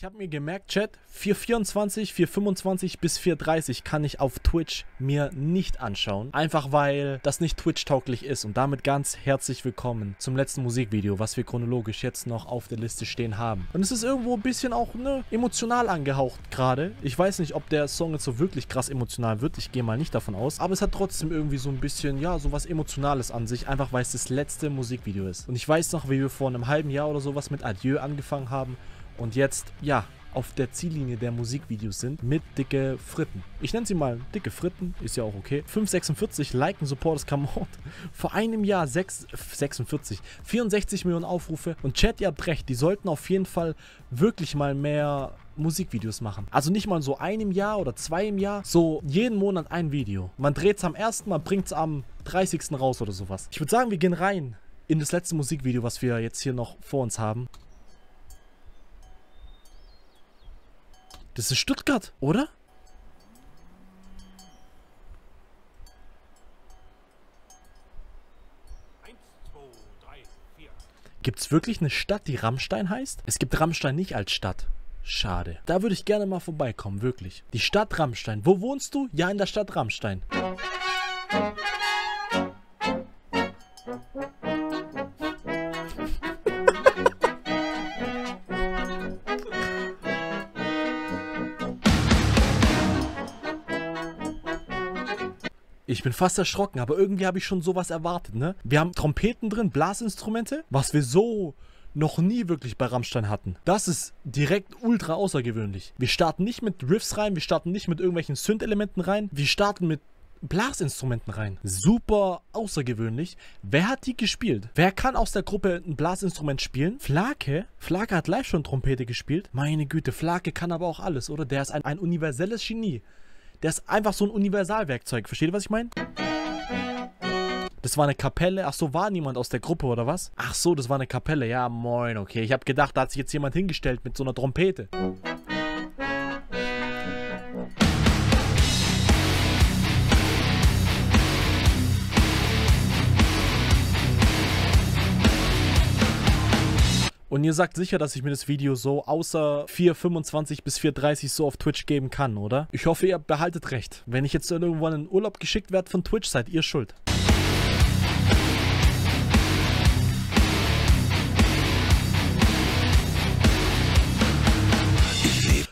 Ich habe mir gemerkt, Chat, 424, 425 bis 430 kann ich auf Twitch mir nicht anschauen. Einfach weil das nicht Twitch-tauglich ist. Und damit ganz herzlich willkommen zum letzten Musikvideo, was wir chronologisch jetzt noch auf der Liste stehen haben. Und es ist irgendwo ein bisschen auch ne, emotional angehaucht gerade. Ich weiß nicht, ob der Song jetzt so wirklich krass emotional wird. Ich gehe mal nicht davon aus. Aber es hat trotzdem irgendwie so ein bisschen, ja, so was Emotionales an sich. Einfach weil es das letzte Musikvideo ist. Und ich weiß noch, wie wir vor einem halben Jahr oder sowas mit Adieu angefangen haben und jetzt, ja, auf der Ziellinie der Musikvideos sind mit dicke Fritten. Ich nenne sie mal dicke Fritten, ist ja auch okay. 546 liken, Supporters come out. Vor einem Jahr 6, 46, 64 Millionen Aufrufe. Und Chat, ihr habt recht, die sollten auf jeden Fall wirklich mal mehr Musikvideos machen. Also nicht mal so einem Jahr oder zwei im Jahr, so jeden Monat ein Video. Man dreht es am ersten, man bringt es am 30. raus oder sowas. Ich würde sagen, wir gehen rein in das letzte Musikvideo, was wir jetzt hier noch vor uns haben. Das ist Stuttgart, oder? Gibt es wirklich eine Stadt, die Rammstein heißt? Es gibt Rammstein nicht als Stadt. Schade. Da würde ich gerne mal vorbeikommen, wirklich. Die Stadt Rammstein. Wo wohnst du? Ja, in der Stadt Rammstein. Ich bin fast erschrocken, aber irgendwie habe ich schon sowas erwartet, ne? Wir haben Trompeten drin, Blasinstrumente, was wir so noch nie wirklich bei Rammstein hatten. Das ist direkt ultra außergewöhnlich. Wir starten nicht mit Riffs rein, wir starten nicht mit irgendwelchen Synth-Elementen rein, wir starten mit Blasinstrumenten rein. Super außergewöhnlich. Wer hat die gespielt? Wer kann aus der Gruppe ein Blasinstrument spielen? Flake? Flake hat live schon Trompete gespielt. Meine Güte, Flake kann aber auch alles, oder? Der ist ein, ein universelles Genie. Der ist einfach so ein Universalwerkzeug. Versteht ihr, was ich meine? Das war eine Kapelle. Ach so, war niemand aus der Gruppe oder was? Ach so, das war eine Kapelle. Ja, moin, okay. Ich habe gedacht, da hat sich jetzt jemand hingestellt mit so einer Trompete. Und ihr sagt sicher, dass ich mir das Video so außer 4,25 bis 4,30 so auf Twitch geben kann, oder? Ich hoffe, ihr behaltet recht. Wenn ich jetzt irgendwann in Urlaub geschickt werde von Twitch, seid ihr schuld.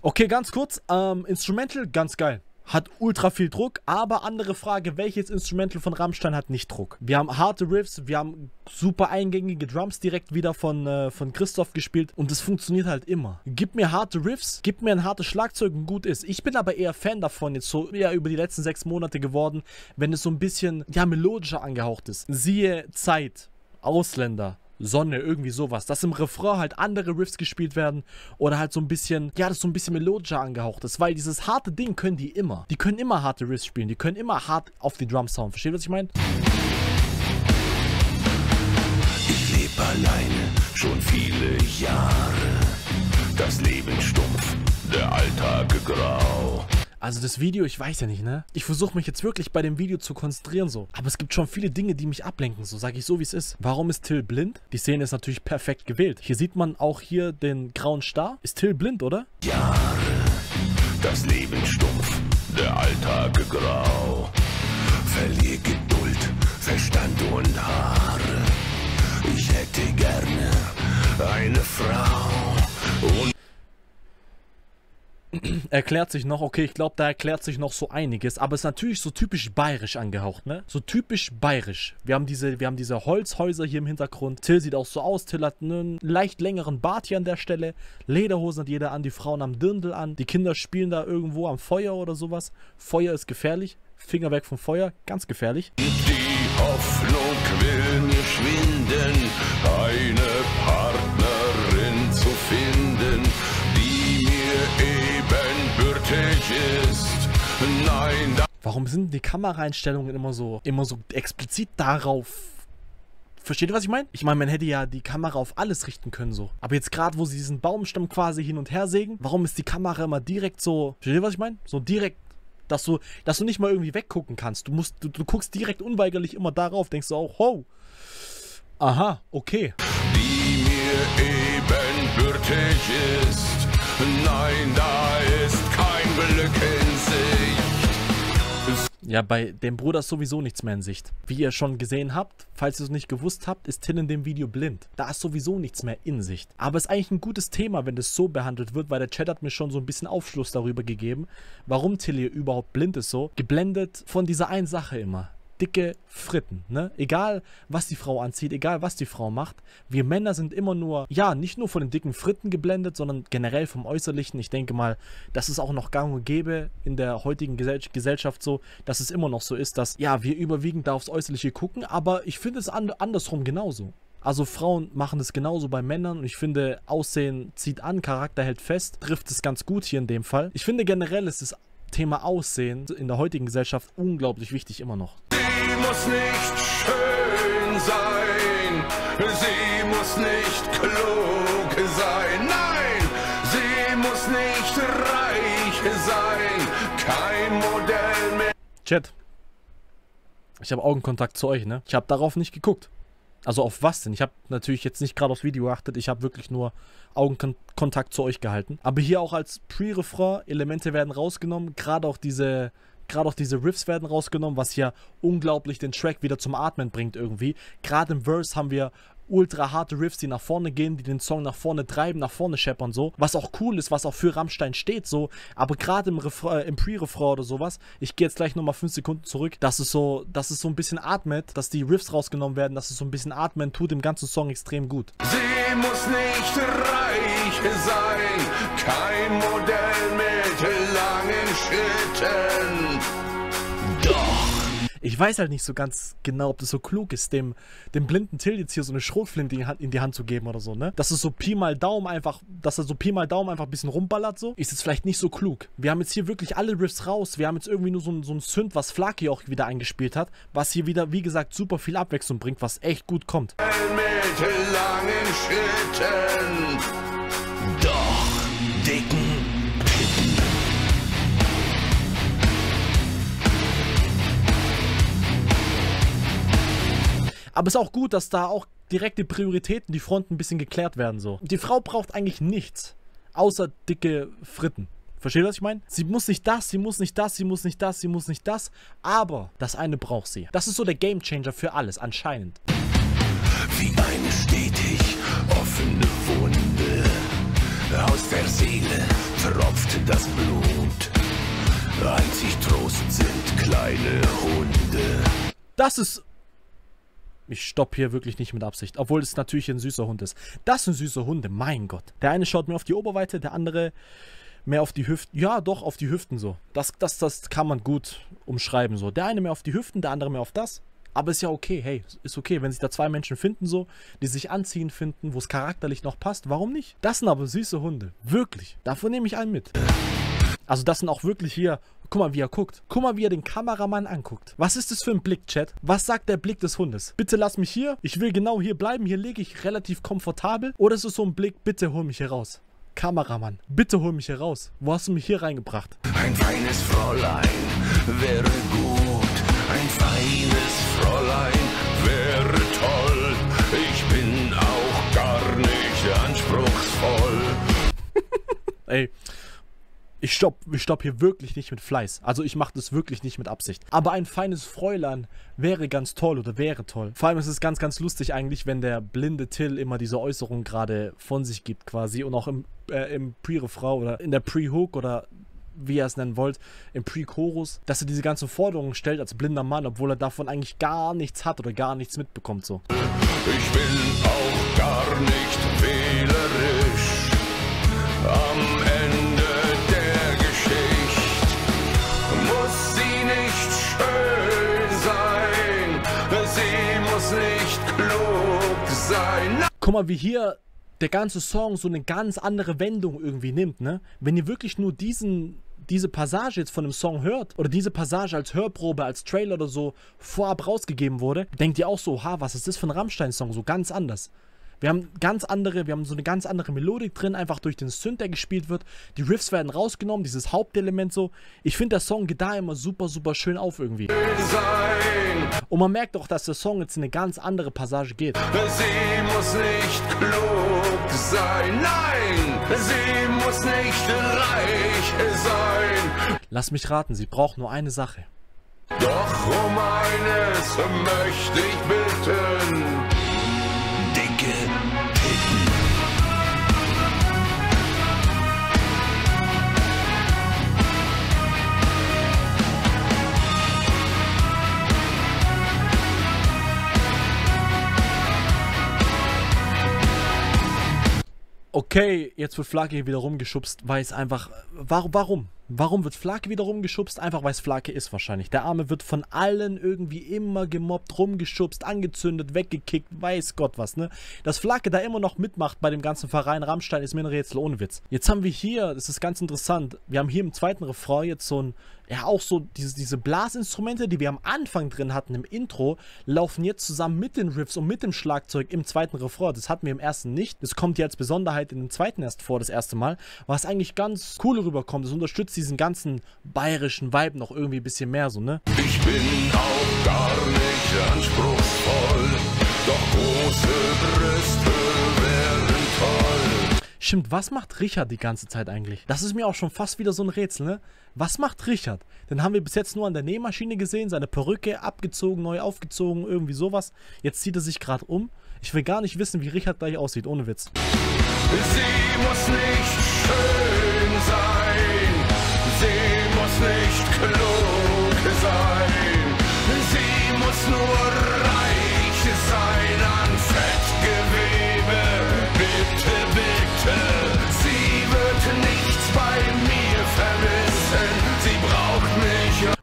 Okay, ganz kurz. Ähm, Instrumental, ganz geil hat ultra viel Druck, aber andere Frage, welches Instrumental von Rammstein hat nicht Druck? Wir haben harte Riffs, wir haben super eingängige Drums direkt wieder von, äh, von Christoph gespielt und das funktioniert halt immer. Gib mir harte Riffs, gib mir ein hartes Schlagzeug und gut ist. Ich bin aber eher Fan davon, jetzt so ja, über die letzten sechs Monate geworden, wenn es so ein bisschen, ja, melodischer angehaucht ist. Siehe Zeit, Ausländer, Sonne, irgendwie sowas. Dass im Refrain halt andere Riffs gespielt werden oder halt so ein bisschen, ja, das so ein bisschen melodischer angehaucht ist, weil dieses harte Ding können die immer. Die können immer harte Riffs spielen, die können immer hart auf die Drums hauen. Versteht, was ich meine? Ich lebe alleine schon viele Jahre. Das Leben stumpf, der Alltag grau. Also das Video, ich weiß ja nicht, ne? Ich versuche mich jetzt wirklich bei dem Video zu konzentrieren so. Aber es gibt schon viele Dinge, die mich ablenken, so sage ich so, wie es ist. Warum ist Till blind? Die Szene ist natürlich perfekt gewählt. Hier sieht man auch hier den grauen Star. Ist Till blind, oder? Jahre, das Leben stumpf, der Alltag grau. Verlier Geduld, Verstand und Haare. Ich hätte gerne erklärt sich noch, okay, ich glaube, da erklärt sich noch so einiges, aber es ist natürlich so typisch bayerisch angehaucht, ne? So typisch bayerisch. Wir haben diese, wir haben diese Holzhäuser hier im Hintergrund. Till sieht auch so aus. Till hat einen leicht längeren Bart hier an der Stelle. Lederhosen hat jeder an, die Frauen am Dirndl an. Die Kinder spielen da irgendwo am Feuer oder sowas. Feuer ist gefährlich. Finger weg vom Feuer, ganz gefährlich. Die Hoffnung will mir schwinden, Warum sind die Kameraeinstellungen immer so, immer so explizit darauf? Versteht ihr, was ich meine? Ich meine, man hätte ja die Kamera auf alles richten können so. Aber jetzt gerade, wo sie diesen Baumstamm quasi hin und her sägen, warum ist die Kamera immer direkt so? Versteht ihr, was ich meine? So direkt, dass du, dass du nicht mal irgendwie weggucken kannst. Du musst, du, du guckst direkt unweigerlich immer darauf. Denkst du auch, ho, aha, okay. die mir ebenbürtig ist. Nein, da ist kein Glück in. Ja, bei dem Bruder ist sowieso nichts mehr in Sicht. Wie ihr schon gesehen habt, falls ihr es nicht gewusst habt, ist Till in dem Video blind. Da ist sowieso nichts mehr in Sicht. Aber es ist eigentlich ein gutes Thema, wenn das so behandelt wird, weil der Chat hat mir schon so ein bisschen Aufschluss darüber gegeben, warum Till hier überhaupt blind ist so. Geblendet von dieser einen Sache immer dicke Fritten, ne? Egal, was die Frau anzieht, egal, was die Frau macht. Wir Männer sind immer nur, ja, nicht nur von den dicken Fritten geblendet, sondern generell vom Äußerlichen. Ich denke mal, das ist auch noch gang und gäbe in der heutigen Gesell Gesellschaft so, dass es immer noch so ist, dass, ja, wir überwiegend da aufs Äußerliche gucken, aber ich finde es an andersrum genauso. Also Frauen machen es genauso bei Männern und ich finde, Aussehen zieht an, Charakter hält fest, trifft es ganz gut hier in dem Fall. Ich finde generell ist das Thema Aussehen in der heutigen Gesellschaft unglaublich wichtig immer noch. Sie muss nicht schön sein, sie muss nicht klug sein, nein, sie muss nicht reich sein, kein Modell mehr. Chat. Ich habe Augenkontakt zu euch, ne? Ich habe darauf nicht geguckt. Also auf was denn? Ich habe natürlich jetzt nicht gerade aufs Video geachtet, ich habe wirklich nur Augenkontakt zu euch gehalten. Aber hier auch als Pre-Refrain, Elemente werden rausgenommen, gerade auch diese gerade auch diese Riffs werden rausgenommen, was ja unglaublich den Track wieder zum Atmen bringt irgendwie. Gerade im Verse haben wir ultra harte Riffs, die nach vorne gehen, die den Song nach vorne treiben, nach vorne scheppern so. Was auch cool ist, was auch für Rammstein steht so. Aber gerade im, äh, im Pre-Refrain oder sowas, ich gehe jetzt gleich nochmal 5 Sekunden zurück, dass es so, dass es so ein bisschen atmet, dass die Riffs rausgenommen werden, dass es so ein bisschen atmen tut im ganzen Song extrem gut. Sie muss nicht reich sein, kein Modell mit langen Schritten. Ich weiß halt nicht so ganz genau, ob das so klug ist, dem, dem blinden Till jetzt hier so eine Schrotflinte in die, Hand, zu geben oder so, ne? Dass es so Pi mal Daumen einfach, dass er so Pi mal Daumen einfach ein bisschen rumballert so, ist jetzt vielleicht nicht so klug. Wir haben jetzt hier wirklich alle Riffs raus. Wir haben jetzt irgendwie nur so ein, so ein Synth, was Flaki auch wieder eingespielt hat, was hier wieder, wie gesagt, super viel Abwechslung bringt, was echt gut kommt. Mit langen Schritten. Aber es ist auch gut, dass da auch direkt die Prioritäten, die Fronten ein bisschen geklärt werden so. Die Frau braucht eigentlich nichts, außer dicke Fritten. Versteht ihr, was ich meine? Sie muss nicht das, sie muss nicht das, sie muss nicht das, sie muss nicht das, aber das eine braucht sie. Das ist so der Gamechanger für alles, anscheinend. wie eine stetig offene Wunde. Aus der Seele tropft das Blut. Einzig Trost sind kleine Hunde. Das ist. Ich stopp hier wirklich nicht mit Absicht, obwohl es natürlich ein süßer Hund ist. Das sind süße Hunde, mein Gott. Der eine schaut mehr auf die Oberweite, der andere mehr auf die Hüften. Ja, doch, auf die Hüften so. Das, das, das kann man gut umschreiben so. Der eine mehr auf die Hüften, der andere mehr auf das. Aber ist ja okay, hey, ist okay, wenn sich da zwei Menschen finden so, die sich anziehen finden, wo es charakterlich noch passt, warum nicht? Das sind aber süße Hunde, wirklich. Davon nehme ich einen mit. Also das sind auch wirklich hier, guck mal, wie er guckt. Guck mal, wie er den Kameramann anguckt. Was ist das für ein Blick, Chat? Was sagt der Blick des Hundes? Bitte lass mich hier, ich will genau hier bleiben, hier lege ich relativ komfortabel. Oder ist es so ein Blick, bitte hol mich hier raus. Kameramann, bitte hol mich hier raus. Wo hast du mich hier reingebracht? Ein feines Fräulein wäre gut. Ein feines Fräulein wäre toll. Ich bin auch gar nicht anspruchsvoll. Ey, ich stopp, ich stopp hier wirklich nicht mit Fleiß. Also ich mache das wirklich nicht mit Absicht. Aber ein feines Fräulein wäre ganz toll oder wäre toll. Vor allem ist es ganz, ganz lustig eigentlich, wenn der blinde Till immer diese Äußerung gerade von sich gibt quasi und auch im, äh, im Pre-Refrain oder in der Pre-Hook oder wie ihr es nennen wollt, im Pre-Chorus, dass er diese ganzen Forderungen stellt als blinder Mann, obwohl er davon eigentlich gar nichts hat oder gar nichts mitbekommt so. Ich bin auch gar nicht wählerisch. Am nicht klug sein. Guck mal, wie hier der ganze Song so eine ganz andere Wendung irgendwie nimmt, ne? Wenn ihr wirklich nur diesen, diese Passage jetzt von dem Song hört oder diese Passage als Hörprobe, als Trailer oder so vorab rausgegeben wurde, denkt ihr auch so, ha, was ist das für ein Rammstein-Song? So ganz anders. Wir haben ganz andere, wir haben so eine ganz andere Melodik drin, einfach durch den Synth, der gespielt wird. Die Riffs werden rausgenommen, dieses Hauptelement so. Ich finde, der Song geht da immer super, super schön auf irgendwie. Und man merkt auch, dass der Song jetzt in eine ganz andere Passage geht. Sie muss nicht klug sein, nein, sie muss nicht reich sein. Lass mich raten, sie braucht nur eine Sache. Doch um eines möchte ich bitten. Okay, jetzt wird Flake wieder rumgeschubst, weil es einfach. Warum? Warum? Warum wird Flake wieder rumgeschubst? Einfach weil es Flake ist wahrscheinlich. Der Arme wird von allen irgendwie immer gemobbt, rumgeschubst, angezündet, weggekickt, weiß Gott was, ne? Dass Flake da immer noch mitmacht bei dem ganzen Verein Rammstein ist mir ein Rätsel, ohne Witz. Jetzt haben wir hier, das ist ganz interessant, wir haben hier im zweiten Refrain jetzt so ein, ja auch so diese, diese Blasinstrumente, die wir am Anfang drin hatten im Intro, laufen jetzt zusammen mit den Riffs und mit dem Schlagzeug im zweiten Refrain. Das hatten wir im ersten nicht. Das kommt jetzt Besonderheit in dem zweiten erst vor, das erste Mal, was eigentlich ganz cool rüberkommt. Das unterstützt diesen ganzen bayerischen Vibe noch irgendwie ein bisschen mehr so, ne? Ich bin auch gar nicht anspruchsvoll, doch große Brüste wären toll. Stimmt, was macht Richard die ganze Zeit eigentlich? Das ist mir auch schon fast wieder so ein Rätsel, ne? Was macht Richard? Den haben wir bis jetzt nur an der Nähmaschine gesehen, seine Perücke abgezogen, neu aufgezogen, irgendwie sowas. Jetzt zieht er sich gerade um. Ich will gar nicht wissen, wie Richard gleich aussieht, ohne Witz. Sie muss nicht schön nicht klug sein, sie muss nur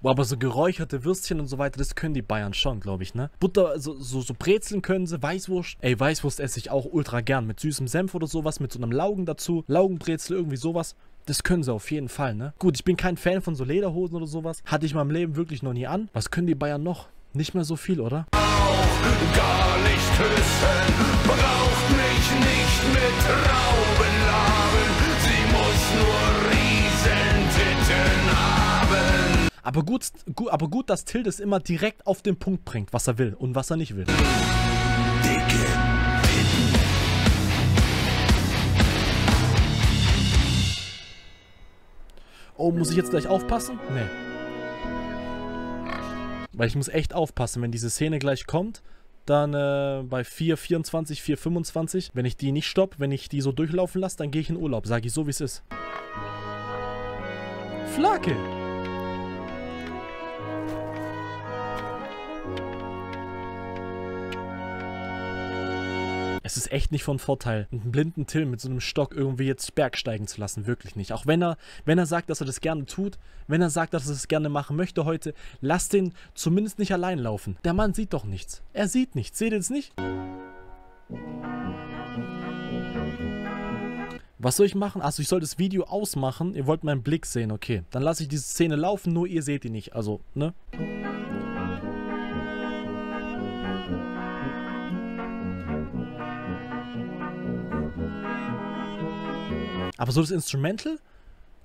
Boah, aber so geräucherte Würstchen und so weiter, das können die Bayern schon, glaube ich, ne? Butter, so, so, so Brezeln können sie, Weißwurst. Ey, Weißwurst esse ich auch ultra gern. Mit süßem Senf oder sowas, mit so einem Laugen dazu. Laugenbrezel, irgendwie sowas. Das können sie auf jeden Fall, ne? Gut, ich bin kein Fan von so Lederhosen oder sowas. Hatte ich in meinem Leben wirklich noch nie an. Was können die Bayern noch? Nicht mehr so viel, oder? gar nicht küssen, braucht mich nicht mit Traubenlaben, Aber gut, aber gut, dass Till das immer direkt auf den Punkt bringt, was er will und was er nicht will. Dicke Oh, muss ich jetzt gleich aufpassen? Nee. Weil ich muss echt aufpassen, wenn diese Szene gleich kommt, dann äh, bei 4,24, 4,25, wenn ich die nicht stopp, wenn ich die so durchlaufen lasse, dann gehe ich in Urlaub. Sag ich so, wie es ist. Flagge! Es ist echt nicht von Vorteil, einen blinden Till mit so einem Stock irgendwie jetzt bergsteigen zu lassen. Wirklich nicht. Auch wenn er, wenn er sagt, dass er das gerne tut, wenn er sagt, dass er das gerne machen möchte heute, lass den zumindest nicht allein laufen. Der Mann sieht doch nichts. Er sieht nichts. Seht ihr es nicht? Was soll ich machen? Achso, ich soll das Video ausmachen. Ihr wollt meinen Blick sehen. Okay, dann lasse ich diese Szene laufen, nur ihr seht die nicht. Also, ne? Aber so das Instrumental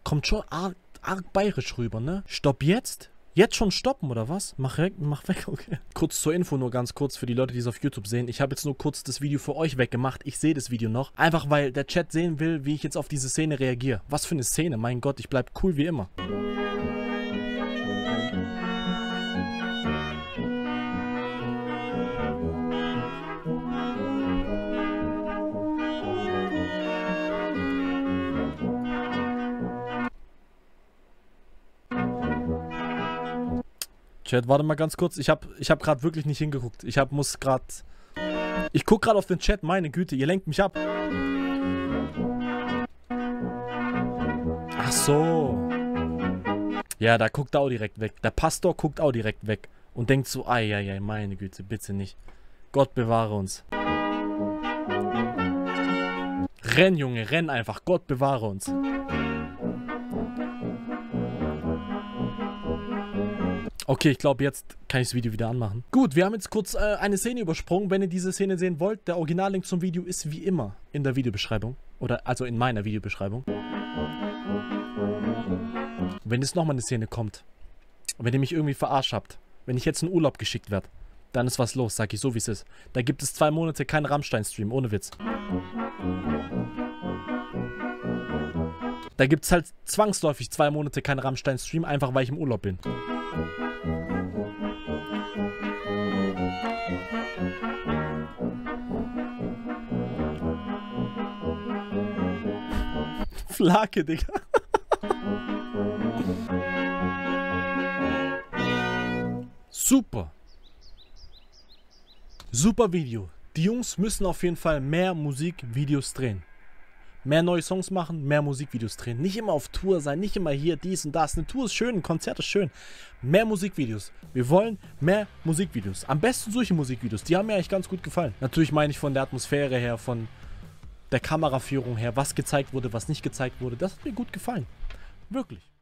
kommt schon arg, arg bayerisch rüber, ne? Stopp jetzt? Jetzt schon stoppen oder was? Mach weg, mach weg, okay. Kurz zur Info, nur ganz kurz für die Leute, die es auf YouTube sehen. Ich habe jetzt nur kurz das Video für euch weggemacht. Ich sehe das Video noch. Einfach weil der Chat sehen will, wie ich jetzt auf diese Szene reagiere. Was für eine Szene, mein Gott, ich bleib cool wie immer. Chat, warte mal ganz kurz. Ich habe ich hab gerade wirklich nicht hingeguckt. Ich hab, muss gerade... Ich guck gerade auf den Chat, meine Güte, ihr lenkt mich ab. Ach so. Ja, da guckt er auch direkt weg. Der Pastor guckt auch direkt weg. Und denkt so, ei, ei, ei, meine Güte, bitte nicht. Gott bewahre uns. Renn, Junge, renn einfach. Gott bewahre uns. Okay, ich glaube, jetzt kann ich das Video wieder anmachen. Gut, wir haben jetzt kurz äh, eine Szene übersprungen. Wenn ihr diese Szene sehen wollt, der Originallink zum Video ist wie immer in der Videobeschreibung. Oder also in meiner Videobeschreibung. Wenn jetzt nochmal eine Szene kommt, wenn ihr mich irgendwie verarscht habt, wenn ich jetzt in Urlaub geschickt werde, dann ist was los, sag ich so wie es ist. Da gibt es zwei Monate keinen Rammstein-Stream, ohne Witz. Da gibt es halt zwangsläufig zwei Monate keinen Rammstein-Stream, einfach weil ich im Urlaub bin. Flake, Digga. Super. Super Video. Die Jungs müssen auf jeden Fall mehr Musikvideos drehen. Mehr neue Songs machen, mehr Musikvideos drehen. Nicht immer auf Tour sein, nicht immer hier dies und das. Eine Tour ist schön, ein Konzert ist schön. Mehr Musikvideos. Wir wollen mehr Musikvideos. Am besten solche Musikvideos. Die haben mir eigentlich ganz gut gefallen. Natürlich meine ich von der Atmosphäre her, von der Kameraführung her, was gezeigt wurde, was nicht gezeigt wurde. Das hat mir gut gefallen. Wirklich.